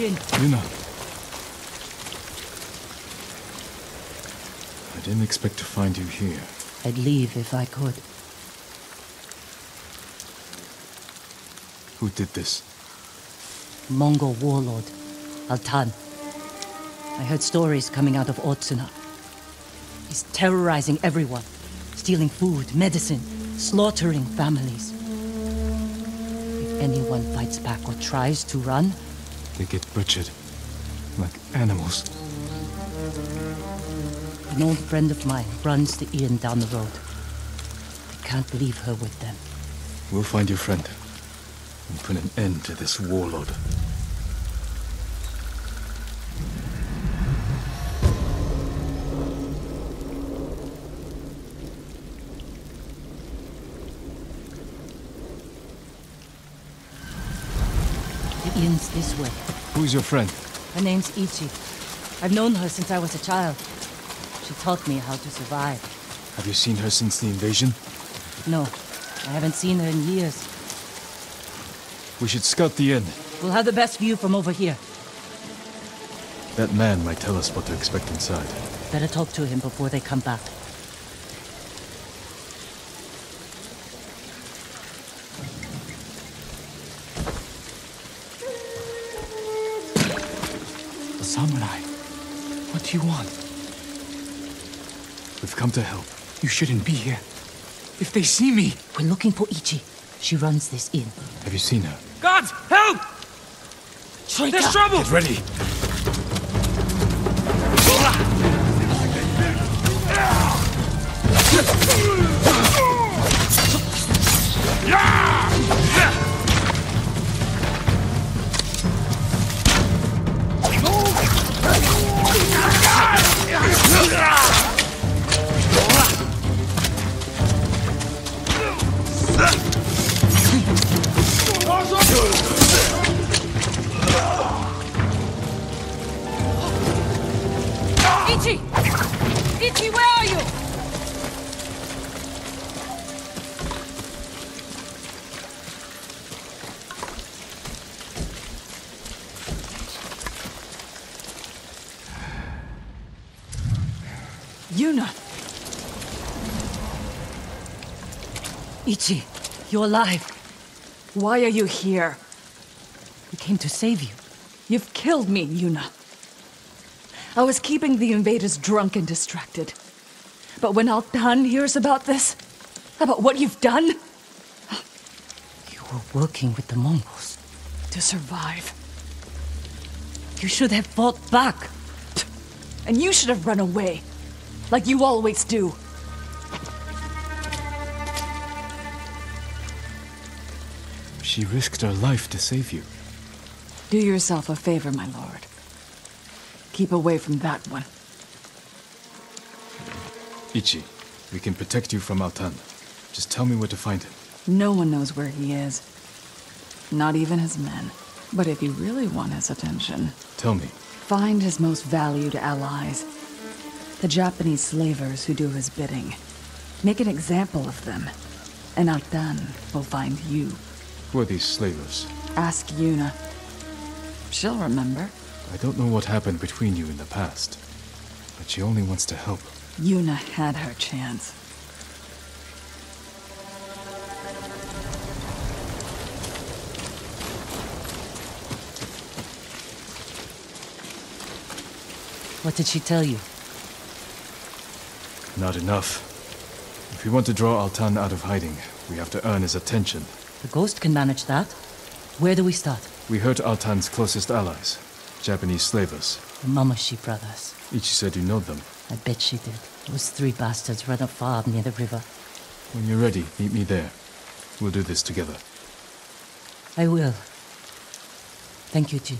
Jin. Yuna. I didn't expect to find you here. I'd leave if I could. Who did this? Mongol warlord, Altan. I heard stories coming out of Otsuna. He's terrorizing everyone, stealing food, medicine, slaughtering families. If anyone fights back or tries to run, They get butchered. Like animals. an old friend of mine runs the inn down the road. I can't leave her with them. We'll find your friend. And put an end to this warlord. This way. Who's your friend? Her name's Ichi. I've known her since I was a child. She taught me how to survive. Have you seen her since the invasion? No, I haven't seen her in years. We should scout the inn. We'll have the best view from over here. That man might tell us what to expect inside. Better talk to him before they come back. Samurai. What do you want? We've come to help. You shouldn't be here. If they see me... We're looking for Ichi. She runs this inn. Have you seen her? Gods, help! There's trouble! Get ready! Ichi! You're alive. Why are you here? We came to save you. You've killed me, Yuna. I was keeping the invaders drunk and distracted. But when Altan hears about this, about what you've done, You were working with the Mongols. to survive, You should have fought back. and you should have run away, like you always do. She risked her life to save you. Do yourself a favor, my lord. Keep away from that one. Ichi, we can protect you from Altan. Just tell me where to find him. No one knows where he is. Not even his men. But if you really want his attention, Tell me. find his most valued allies. The Japanese slavers who do his bidding. Make an example of them. And Altan will find you. Who are these slavers? Ask Yuna. She'll remember. I don't know what happened between you in the past. But she only wants to help. Yuna had her chance. What did she tell you? Not enough. If we want to draw Altan out of hiding, we have to earn his attention. The ghost can manage that. Where do we start? We hurt Altan's closest allies, Japanese slavers. The Mamushi brothers. Ichi said you know them. I bet she did. Those three bastards run a farm near the river. When you're ready, meet me there. We'll do this together. I will. Thank you, Jin.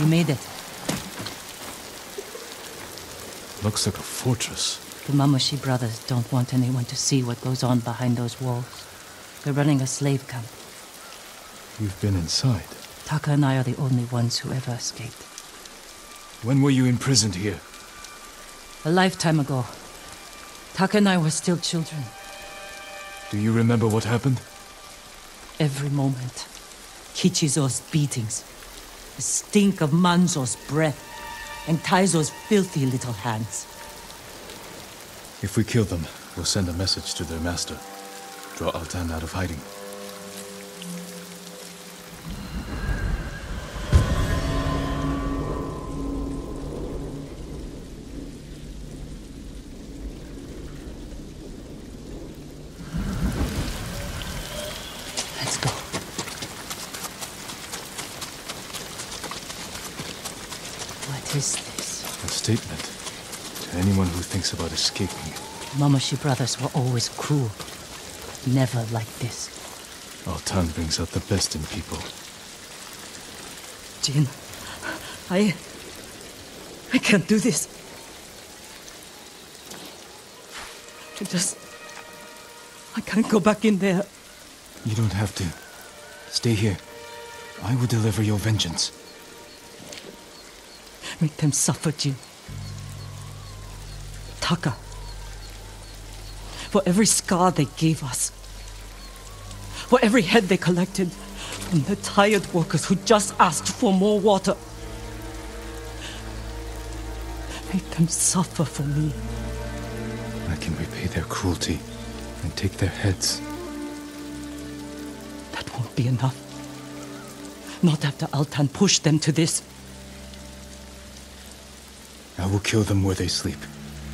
We made it. Looks like a fortress. The Mamushi brothers don't want anyone to see what goes on behind those walls. They're running a slave camp. You've been inside. Taka and I are the only ones who ever escaped. When were you imprisoned here? A lifetime ago. Taka and I were still children. Do you remember what happened? Every moment. Kichizo's beatings. The stink of Manzo's breath. And Taizo's filthy little hands. If we kill them, we'll send a message to their master. Draw Altan out of hiding. Is this? A statement to anyone who thinks about escaping. Mamushi brothers were always cruel. Never like this. Altan brings out the best in people. Jin, I... I can't do this. I just... I can't go back in there. You don't have to. Stay here. I will deliver your vengeance. Make them suffer, Jin. Taka. For every scar they gave us. For every head they collected from the tired workers who just asked for more water. Make them suffer for me. I can repay their cruelty and take their heads. That won't be enough. Not after Altan pushed them to this. I will kill them where they sleep,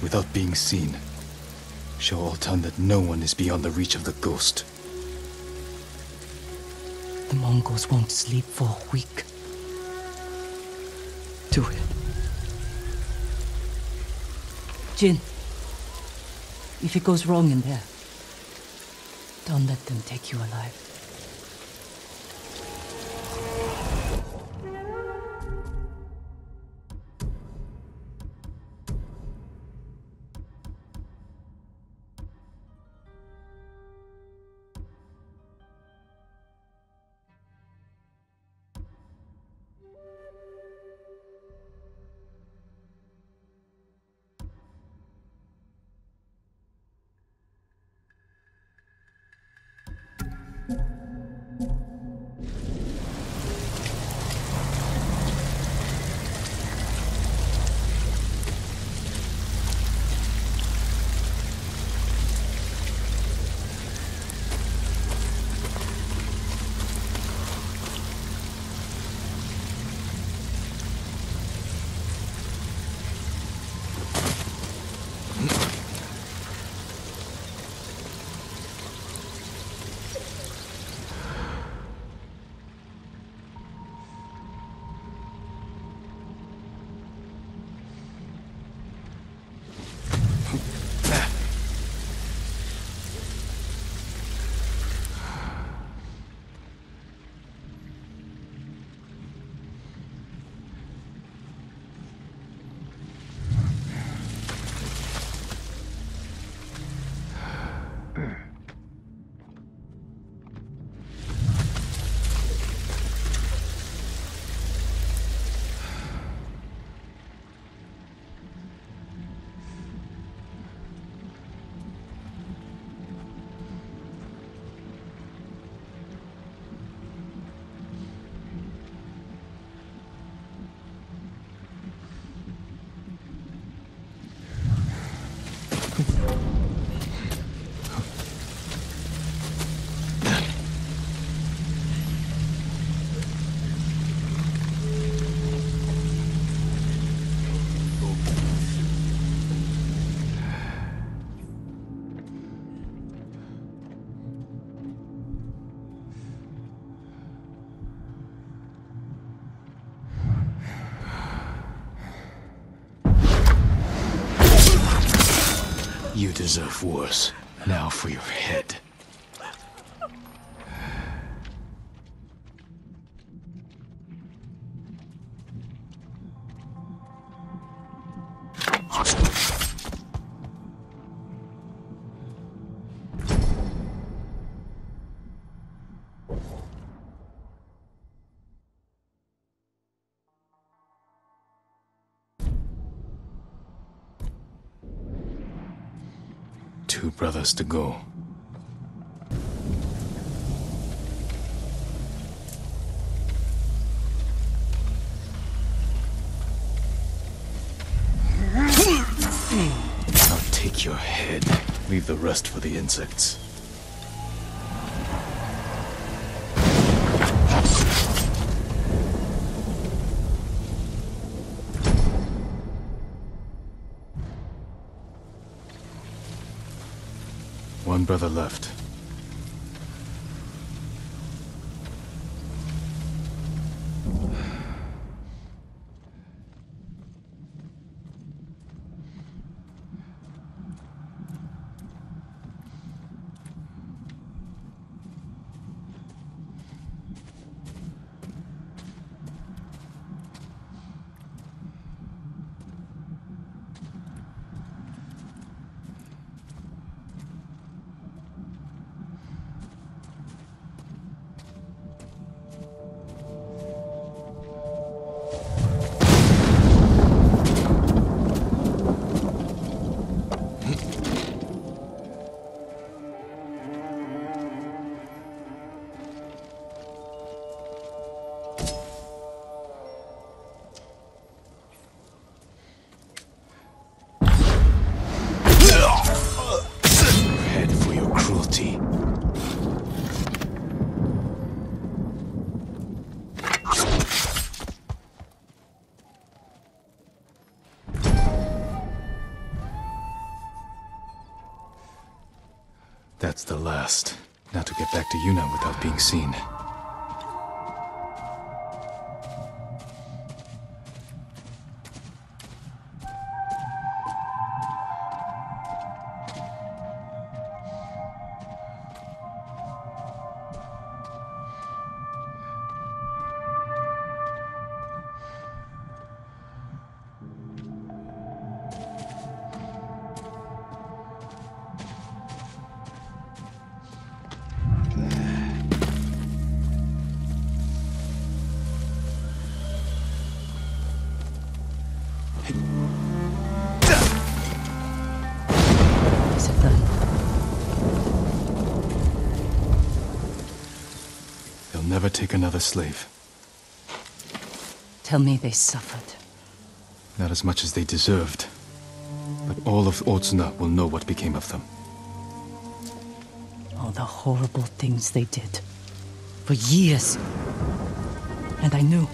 without being seen. Show Altan that no one is beyond the reach of the ghost. The Mongols won't sleep for a week. Do it. Jin, if it goes wrong in there, don't let them take you alive. You deserve worse. Now for your head. Two brothers to go. I'll take your head. Leave the rest for the insects. Brother left. That's the last. Now to get back to Yuna without being seen. Never take another slave. Tell me they suffered. Not as much as they deserved. But all of Otsuna will know what became of them. All the horrible things they did. For years. And I knew.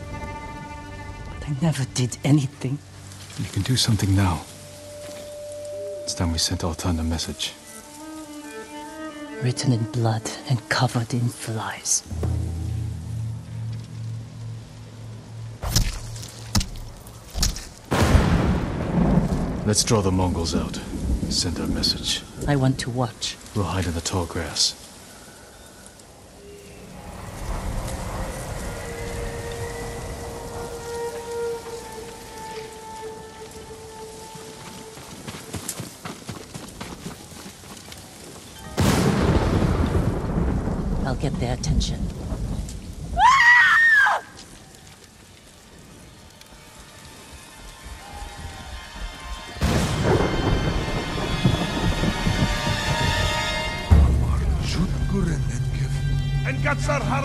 But I never did anything. You can do something now. It's time we sent Altan a message. Written in blood and covered in flies. Let's draw the Mongols out. Send our message. I want to watch. We'll hide in the tall grass. I'll get their attention.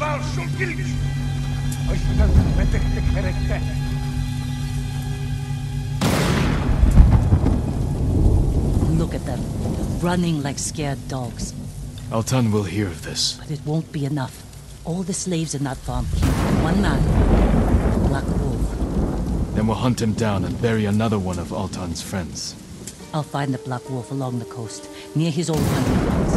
Katsar harar sulkilgi. Oistan metektek herekte. Look at them, running like scared dogs. Altan will hear of this. But it won't be enough. All the slaves in that farm killed one man, a black wolf. Then we'll hunt him down and bury another one of Altan's friends. I'll find the black wolf along the coast, near his old hunting grounds. Find me there.